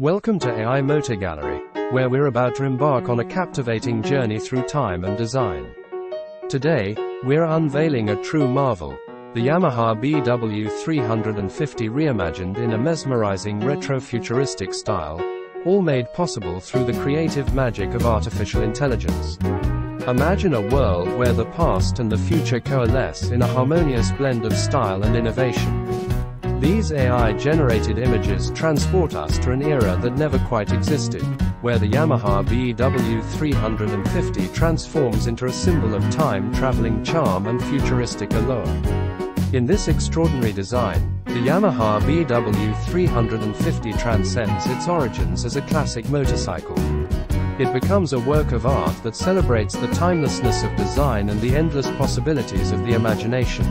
Welcome to AI Motor Gallery, where we're about to embark on a captivating journey through time and design. Today, we're unveiling a true marvel, the Yamaha BW350 reimagined in a mesmerizing retro-futuristic style, all made possible through the creative magic of artificial intelligence. Imagine a world where the past and the future coalesce in a harmonious blend of style and innovation. These AI-generated images transport us to an era that never quite existed, where the Yamaha BW350 transforms into a symbol of time-traveling charm and futuristic allure. In this extraordinary design, the Yamaha BW350 transcends its origins as a classic motorcycle. It becomes a work of art that celebrates the timelessness of design and the endless possibilities of the imagination.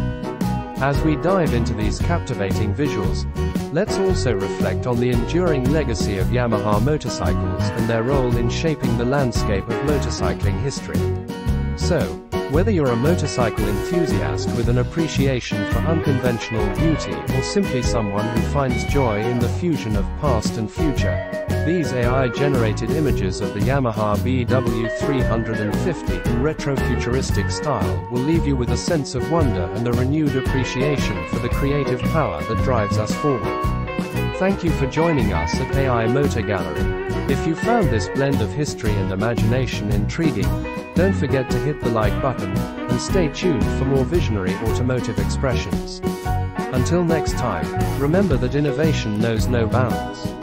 As we dive into these captivating visuals, let's also reflect on the enduring legacy of Yamaha motorcycles and their role in shaping the landscape of motorcycling history. So, whether you're a motorcycle enthusiast with an appreciation for unconventional beauty or simply someone who finds joy in the fusion of past and future, these AI-generated images of the Yamaha BW350 in retro-futuristic style will leave you with a sense of wonder and a renewed appreciation for the creative power that drives us forward. Thank you for joining us at AI Motor Gallery. If you found this blend of history and imagination intriguing, don't forget to hit the like button, and stay tuned for more visionary automotive expressions. Until next time, remember that innovation knows no bounds.